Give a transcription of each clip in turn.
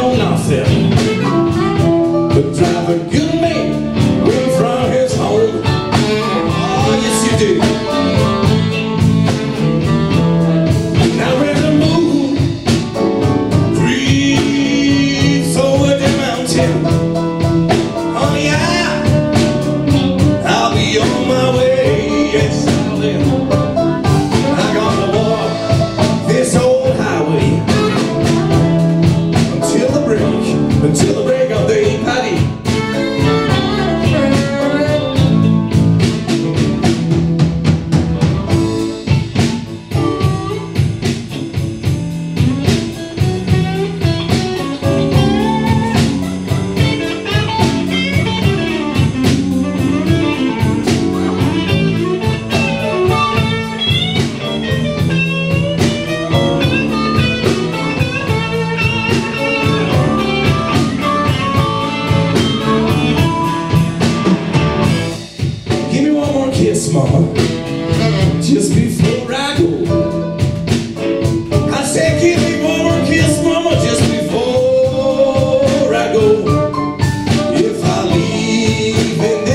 own ourselves, but drive a good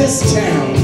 this town.